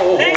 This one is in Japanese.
おお